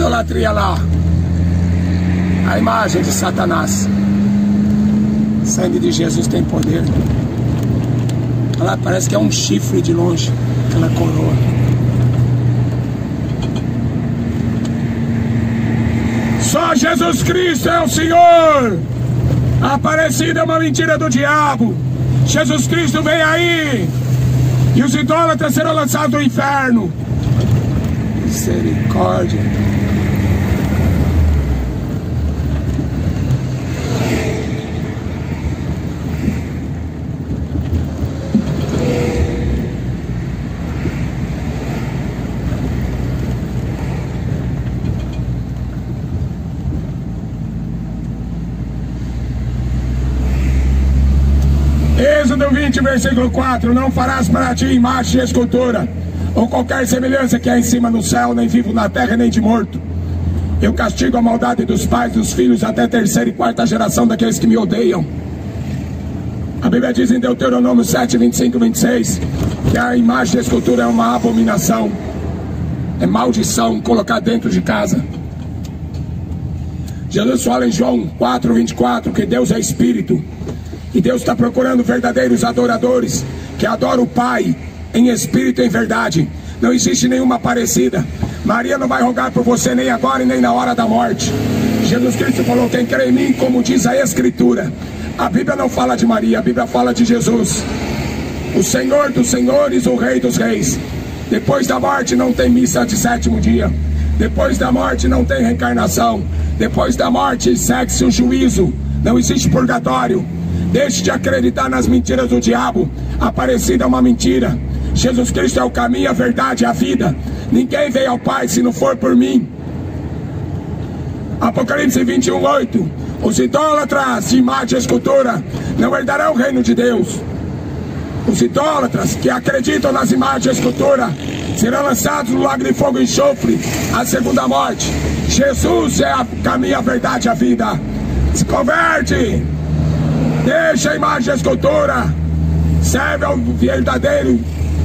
idolatria lá. A imagem de Satanás. O sangue de Jesus tem poder. Lá, parece que é um chifre de longe, aquela coroa. Só Jesus Cristo é o Senhor. Aparecida é uma mentira do diabo. Jesus Cristo vem aí. E os idólatras serão lançados no inferno. Misericórdia. Êxodo 20, versículo 4: Não farás para ti imagem de escultura, ou qualquer semelhança que há em cima no céu, nem vivo na terra, nem de morto. Eu castigo a maldade dos pais, dos filhos, até terceira e quarta geração daqueles que me odeiam. A Bíblia diz em Deuteronômio 7, 25 e 26 que a imagem de escultura é uma abominação, é maldição colocar dentro de casa. Jesus fala em João 4, 24 que Deus é Espírito e Deus está procurando verdadeiros adoradores que adoram o Pai em espírito e em verdade. Não existe nenhuma parecida. Maria não vai rogar por você nem agora e nem na hora da morte. Jesus Cristo falou: quem crê em mim, como diz a Escritura. A Bíblia não fala de Maria, a Bíblia fala de Jesus. O Senhor dos Senhores, o Rei dos Reis. Depois da morte não tem missa de sétimo dia. Depois da morte não tem reencarnação. Depois da morte segue-se o juízo. Não existe purgatório. Deixe de acreditar nas mentiras do diabo. Aparecida é uma mentira. Jesus Cristo é o caminho, a verdade e a vida. Ninguém veio ao Pai se não for por mim. Apocalipse 21, 8. Os idólatras de imagem e escultura não herdarão o reino de Deus. Os idólatras que acreditam nas imagens e escultura serão lançados no lago de fogo e enxofre, a segunda morte. Jesus é o caminho, a verdade e a vida. Se converte. Deixa a imagem e escultura. Serve ao verdadeiro,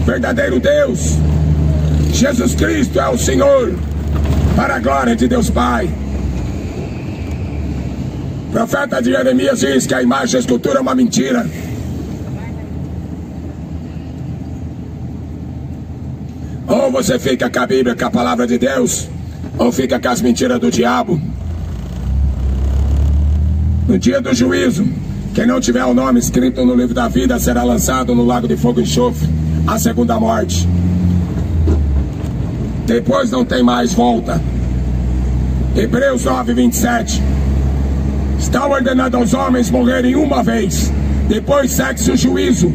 verdadeiro Deus. Jesus Cristo é o Senhor. Para a glória de Deus Pai. O profeta de Jeremias diz que a imagem escultura é uma mentira. Ou você fica com a Bíblia, com a palavra de Deus, ou fica com as mentiras do diabo. No dia do juízo, quem não tiver o nome escrito no livro da vida será lançado no lago de fogo e enxofre, a segunda morte. Depois não tem mais volta. Hebreus 9, 27. Está ordenado aos homens morrerem uma vez, depois segue-se o juízo.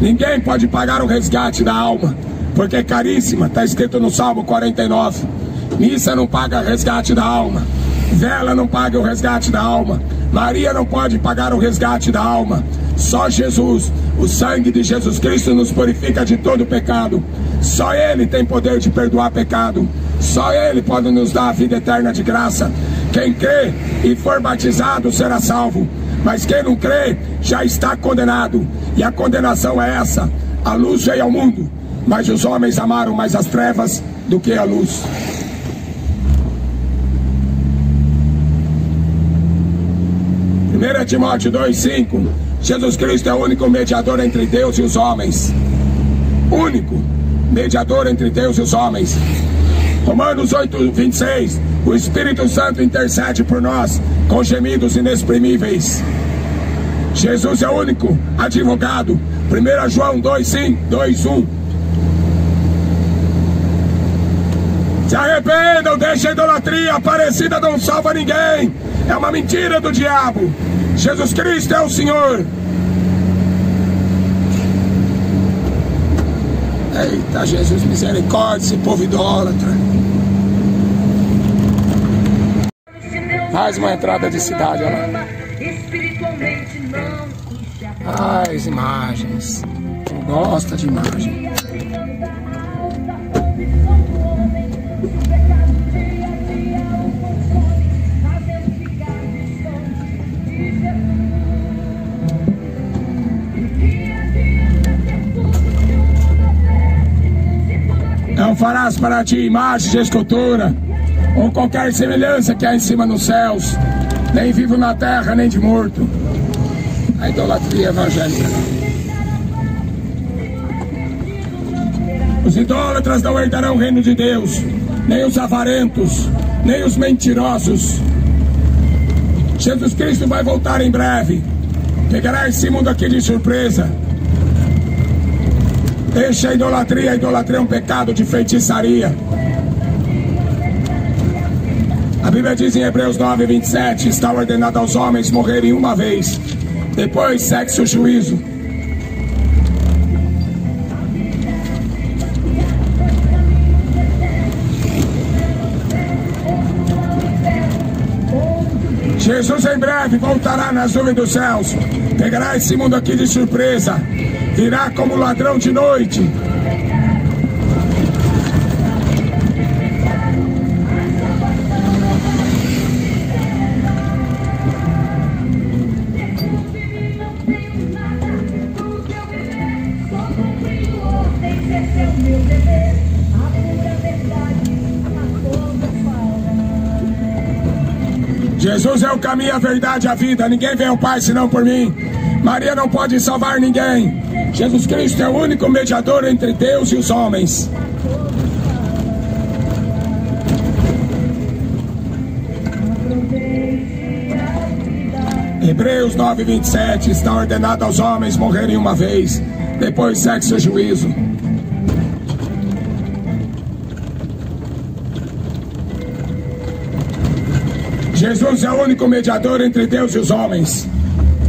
Ninguém pode pagar o resgate da alma, porque é caríssima, está escrito no Salmo 49. Missa não paga resgate da alma, vela não paga o resgate da alma, Maria não pode pagar o resgate da alma. Só Jesus, o sangue de Jesus Cristo nos purifica de todo pecado. Só Ele tem poder de perdoar pecado. Só Ele pode nos dar a vida eterna de graça. Quem crê e for batizado será salvo. Mas quem não crê já está condenado. E a condenação é essa: a luz veio ao mundo, mas os homens amaram mais as trevas do que a luz. Primeira Timóteo 2,5 Jesus Cristo é o único mediador entre Deus e os homens. Único mediador entre Deus e os homens. Romanos 8, 26. O Espírito Santo intercede por nós com gemidos inexprimíveis. Jesus é o único advogado. 1 João 2, 5, 2, 1. Se arrependam, deixem a idolatria. A parecida não salva ninguém. É uma mentira do diabo. Jesus Cristo é o Senhor. Eita, Jesus, misericórdia, esse povo idólatra. Mais uma entrada de cidade, olha lá. Ah, as imagens. Eu gosto de imagem. Não farás para ti imagem de escultura, ou qualquer semelhança que há em cima nos céus, nem vivo na terra, nem de morto. A idolatria evangélica. Os idólatras não herdarão o reino de Deus, nem os avarentos, nem os mentirosos. Jesus Cristo vai voltar em breve. Pegará esse mundo aqui de surpresa. Deixa a idolatria. A idolatria é um pecado de feitiçaria. A Bíblia diz em Hebreus 9, 27: Está ordenado aos homens morrerem uma vez, depois segue-se o juízo. Jesus em breve voltará nas nuvens dos céus, pegará esse mundo aqui de surpresa, virá como ladrão de noite. Jesus é o caminho, a verdade, a vida. Ninguém vem ao Pai senão por mim. Maria não pode salvar ninguém. Jesus Cristo é o único mediador entre Deus e os homens. Hebreus 9, 27 está ordenado aos homens morrerem uma vez, depois segue seu juízo. Jesus é o único mediador entre Deus e os homens.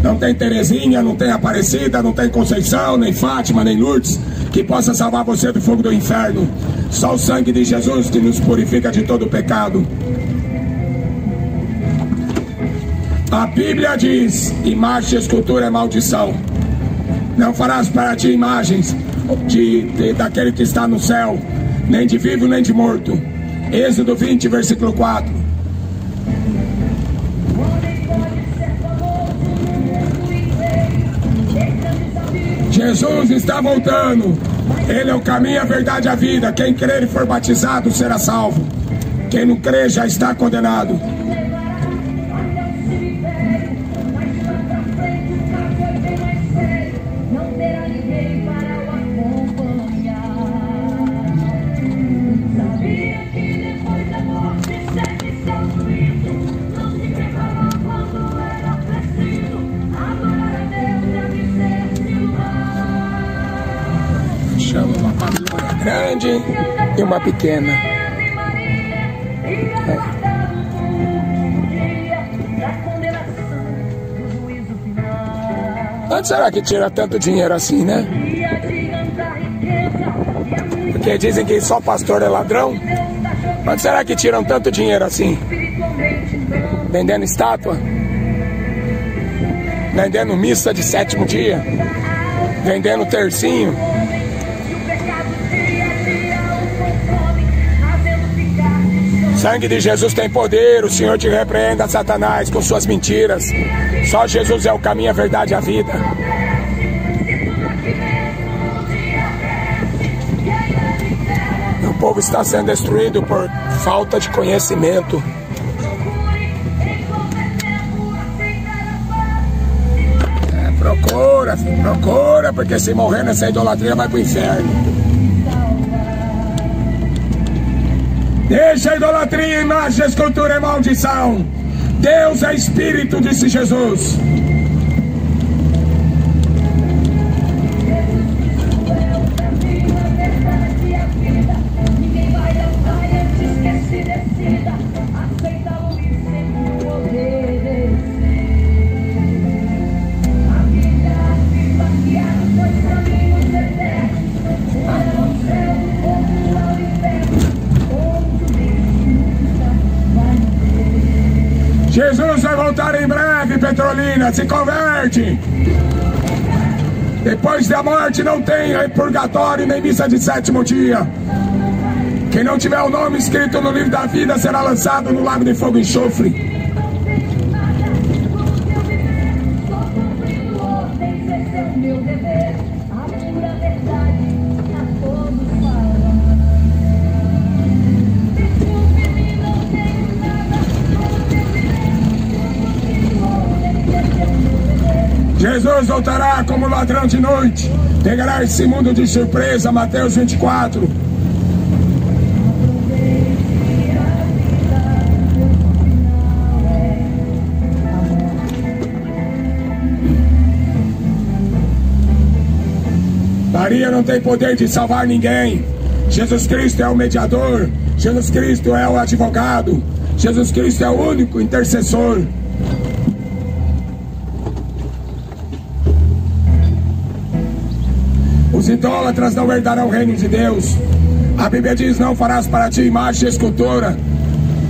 Não tem Terezinha, não tem Aparecida, não tem Conceição, nem Fátima, nem Lourdes que possa salvar você do fogo do inferno. Só o sangue de Jesus que nos purifica de todo pecado. A Bíblia diz: imagem e escultura é maldição. Não farás para ti imagens de, de, daquele que está no céu, nem de vivo nem de morto. Êxodo 20, versículo 4. Jesus está voltando. Ele é o caminho, a verdade e a vida. Quem crer e for batizado será salvo. Quem não crer já está condenado. Uma pequena. É. Onde será que tira tanto dinheiro assim, né? Porque dizem que só pastor é ladrão. Onde será que tiram tanto dinheiro assim? Vendendo estátua? Vendendo missa de sétimo dia? Vendendo tercinho? Sangue de Jesus tem poder, o Senhor te repreenda, Satanás, com suas mentiras. Só Jesus é o caminho, a verdade e a vida. O povo está sendo destruído por falta de conhecimento. É, procura, procura, porque se morrer nessa idolatria vai pro inferno. Deixa a idolatria, imagem, escultura é maldição. Deus é espírito, disse. Jesus Petrolina, se converte. Depois da morte não tem purgatório nem missa de sétimo dia. Quem não tiver o nome escrito no livro da vida será lançado no lago de fogo e enxofre. Jesus voltará como ladrão de noite. Pegará esse mundo de surpresa. Mateus 24. Maria não tem poder de salvar ninguém. Jesus Cristo é o mediador. Jesus Cristo é o advogado. Jesus Cristo é o único intercessor. Idólatras não herdarão o reino de Deus. A Bíblia diz: Não farás para ti imagem escultora,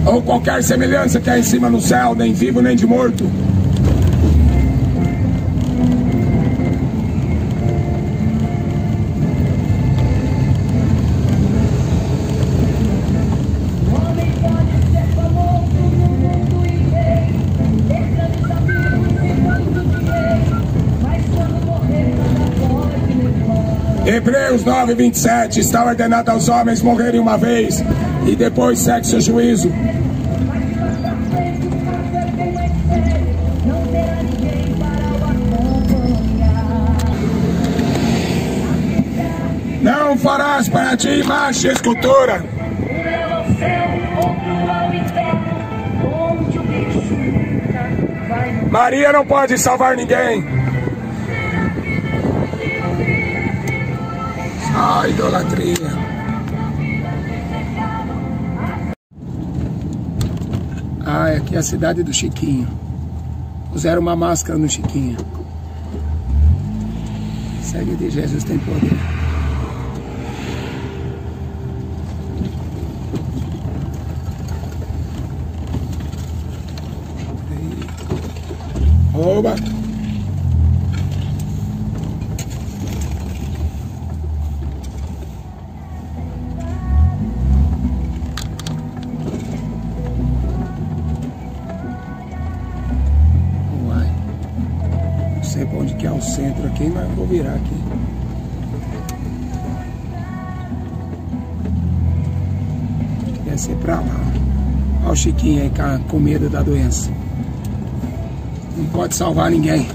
ou qualquer semelhança que há em cima no céu, nem vivo nem de morto. Hebreus 9, 27. Está ordenado aos homens morrerem uma vez e depois segue seu juízo. Não farás para ti imagem escultura. Maria não pode salvar ninguém. A idolatria. Ah, é aqui é a cidade do Chiquinho. Puseram uma máscara no Chiquinho. Segue de Jesus tem poder. Oba! Centro aqui, mas vou virar aqui. Deve ser pra lá. Olha o Chiquinho aí com medo da doença. Não pode salvar ninguém.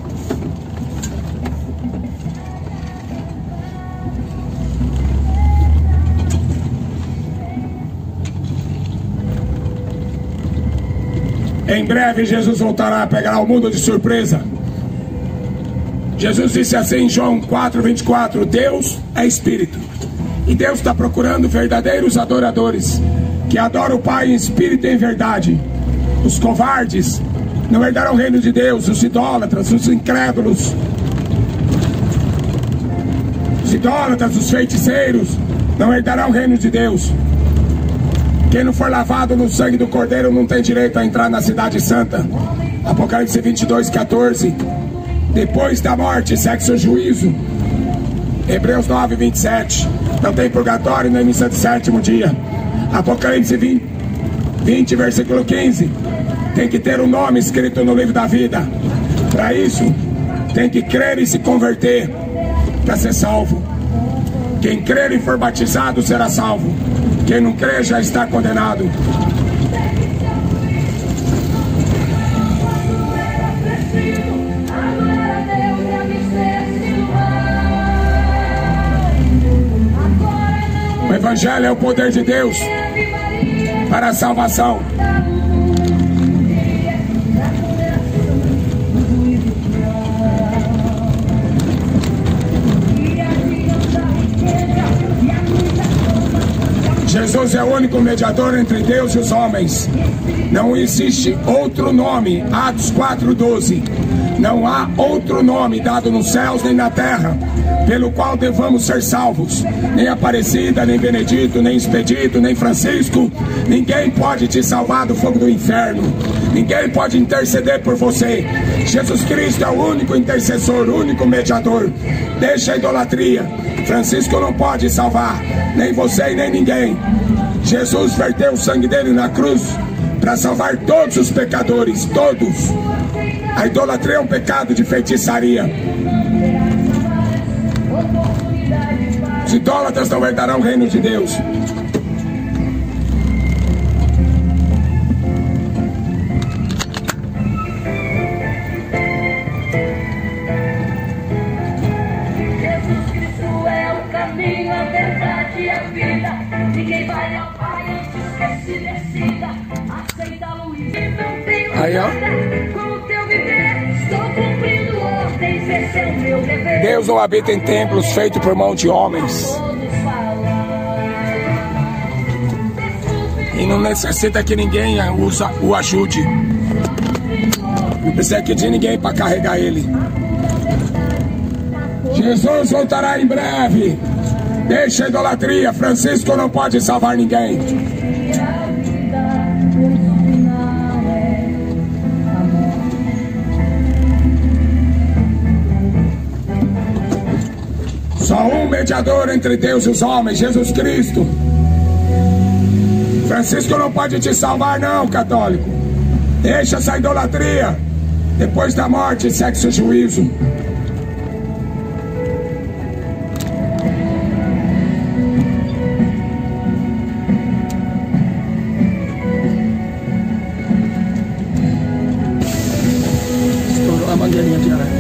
Em breve Jesus voltará a pegar o mundo de surpresa. Jesus disse assim em João 4,24: Deus é Espírito. E Deus está procurando verdadeiros adoradores que adoram o Pai em espírito e em verdade. Os covardes não herdarão o reino de Deus, os idólatras, os incrédulos, os idólatras, os feiticeiros não herdarão o reino de Deus. Quem não for lavado no sangue do Cordeiro não tem direito a entrar na cidade santa. Apocalipse 22, 14. Depois da morte, sexo juízo. Hebreus 9, 27. Não tem purgatório nem missa de sétimo dia. Apocalipse 20, 20, versículo 15. Tem que ter um nome escrito no livro da vida. Para isso, tem que crer e se converter para ser salvo. Quem crer e for batizado será salvo. Quem não crer já está condenado. Evangelho é o poder de Deus para a salvação. Jesus é o único mediador entre Deus e os homens. Não existe outro nome. Atos 4:12. Não há outro nome dado nos céus nem na terra pelo qual devamos ser salvos. Nem Aparecida, nem Benedito, nem Expedito, nem Francisco. Ninguém pode te salvar do fogo do inferno. Ninguém pode interceder por você. Jesus Cristo é o único intercessor, o único mediador. Deixa a idolatria. Francisco não pode salvar, nem você e nem ninguém. Jesus verteu o sangue dele na cruz para salvar todos os pecadores, todos. A idolatria é um pecado de feitiçaria. Os idólatras não herdarão o reino de Deus. Deus não habita em templos feitos por mão de homens. E não necessita que ninguém usa, o ajude. Não precisa que de ninguém para carregar ele. Jesus voltará em breve. Deixa a idolatria. Francisco não pode salvar ninguém. Só um mediador entre Deus e os homens, Jesus Cristo. Francisco não pode te salvar, não, católico. Deixa essa idolatria. Depois da morte, sexo juízo. Estourou a mangueirinha aqui, né?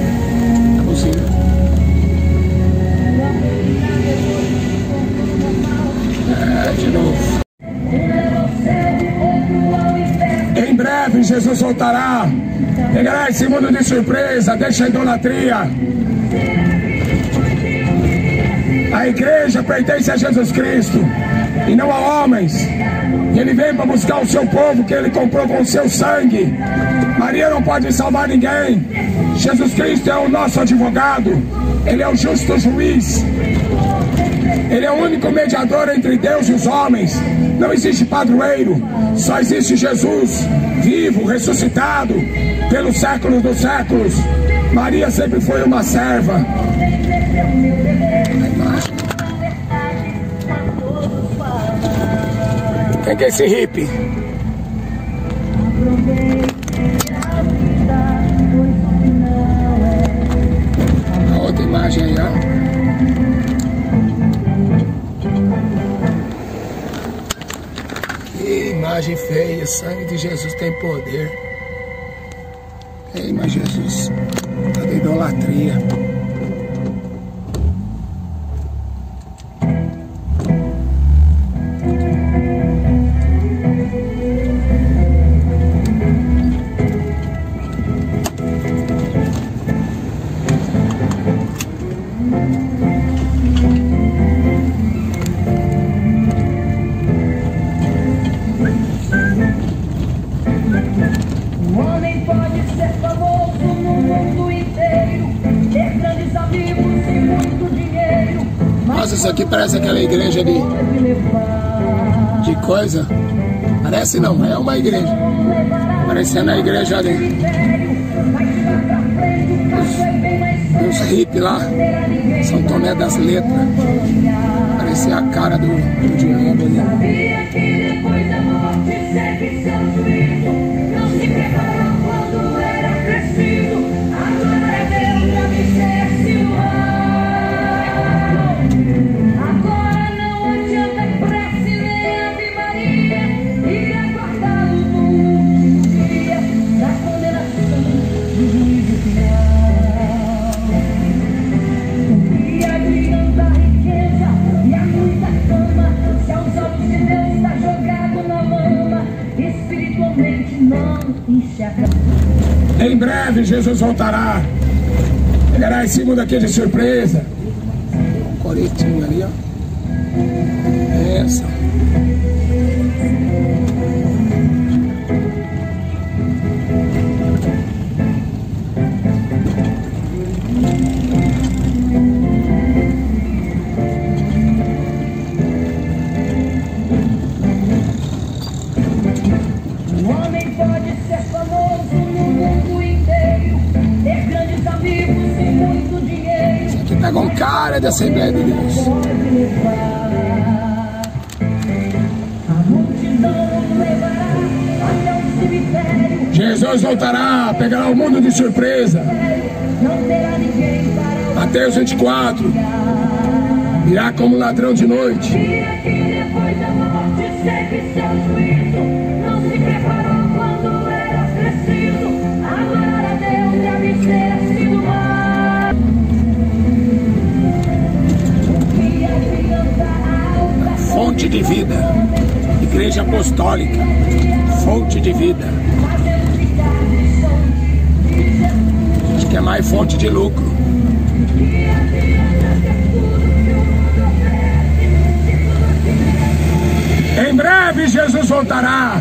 Voltará. Pegará esse mundo de surpresa, deixa a idolatria. A igreja pertence a Jesus Cristo e não a homens. Ele vem para buscar o seu povo que ele comprou com o seu sangue. Maria não pode salvar ninguém. Jesus Cristo é o nosso advogado. Ele é o justo juiz. Ele é o único mediador entre Deus e os homens. Não existe padroeiro, só existe Jesus, vivo, ressuscitado, pelos séculos dos séculos. Maria sempre foi uma serva. Quem que é esse hippie? Outra imagem aí, ó. Imagem feia, o sangue de Jesus tem poder. Queima Jesus, toda idolatria. Isso aqui parece aquela igreja de, de coisa. Parece não, é uma igreja. Parecendo a igreja de uns hippies lá. São Tomé das Letras. Parecia a cara do, do diabo ali. Jesus voltará. Pegará esse mundo aqui de surpresa. Um coretinho ali, ó. Essa. Pega um cara da Assembleia de Deus. Jesus voltará, pegará o mundo de surpresa. Mateus 24. Virá como ladrão de noite. Fonte de vida. Igreja Apostólica, fonte de vida. Que é mais fonte de lucro. Em breve Jesus voltará.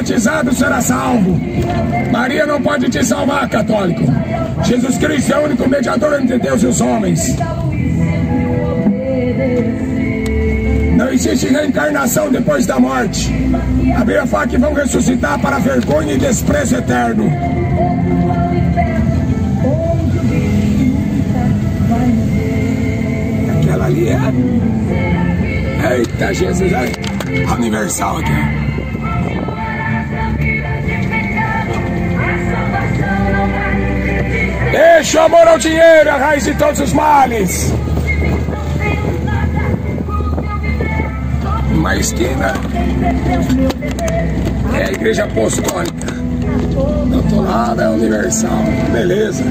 Batizado será salvo. Maria não pode te salvar, católico. Jesus Cristo é o único mediador entre Deus e os homens. Não existe reencarnação depois da morte. A Bíblia fala que vão ressuscitar para vergonha e desprezo eterno. Aquela ali é. Eita Jesus, é a universal aqui. Deixa o amor ao dinheiro, a raiz de todos os males. Uma esquina é a igreja apostólica. Do outro lado é a universal. Beleza.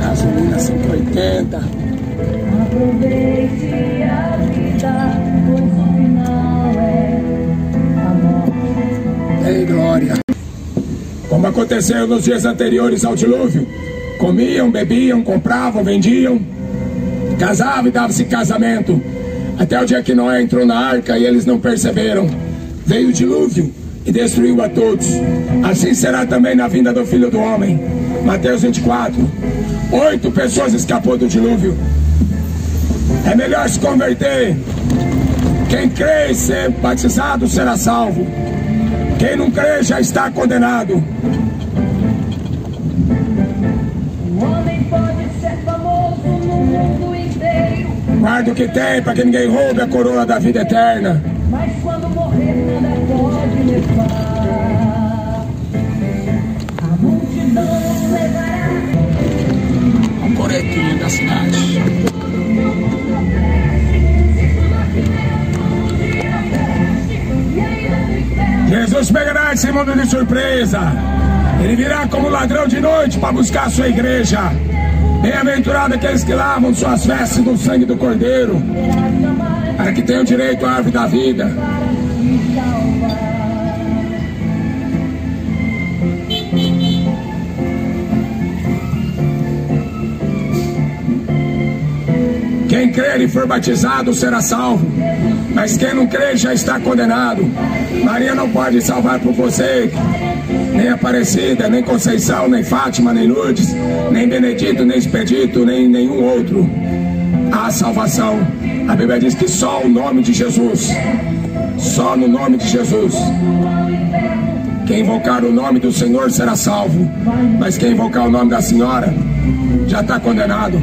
Gasolina 580. Aproveite a vida, pois o final é a morte. Glória. Como aconteceu nos dias anteriores ao dilúvio, comiam, bebiam, compravam, vendiam, casavam e davam-se casamento. Até o dia que Noé entrou na arca e eles não perceberam. Veio o dilúvio e destruiu a todos. Assim será também na vinda do Filho do Homem. Mateus 24. Oito pessoas escapou do dilúvio. É melhor se converter. Quem crê e ser batizado será salvo. Quem não crê já está condenado. O homem pode ser famoso no mundo inteiro, Guarda o que tem para que ninguém roube a coroa da vida eterna. mas quando morrer nada de surpresa. Ele virá como ladrão de noite para buscar a sua igreja. Bem-aventurado aqueles que lavam suas vestes no sangue do Cordeiro, para que tenham direito à árvore da vida. Quem crer e for batizado será salvo, mas quem não crer já está condenado. Maria não pode salvar por você, nem Aparecida, nem Conceição, nem Fátima, nem Lourdes, nem Benedito, nem Expedito, nem nenhum outro. Há salvação. A Bíblia diz que só o nome de Jesus, só no nome de Jesus. Quem invocar o nome do Senhor será salvo, mas quem invocar o nome da Senhora já está condenado.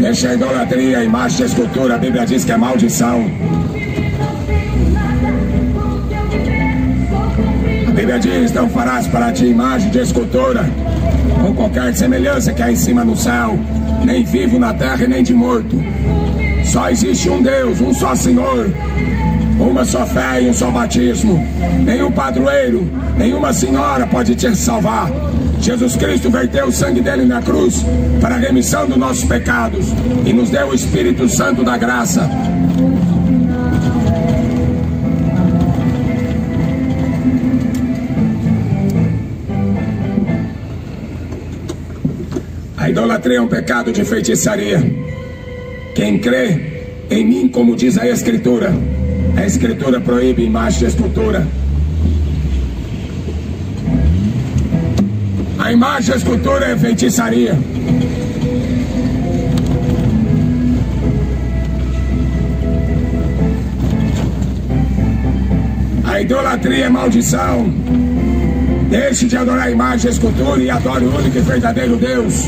Deixa a idolatria, a imagem de escultura, a Bíblia diz que é maldição. A Bíblia diz: Não farás para ti imagem de escultura, ou qualquer semelhança que há em cima no céu, nem vivo na terra e nem de morto. Só existe um Deus, um só Senhor, uma só fé e um só batismo. Nenhum padroeiro, nenhuma senhora pode te salvar. Jesus Cristo verteu o sangue dele na cruz para a remissão dos nossos pecados e nos deu o Espírito Santo da graça. A idolatria é um pecado de feitiçaria. Quem crê em mim, como diz a Escritura, a escritura proíbe imagem de escultura. A imagem de escultura é feitiçaria. A idolatria é maldição. Deixe de adorar a imagem de escultura e adore o único e verdadeiro Deus.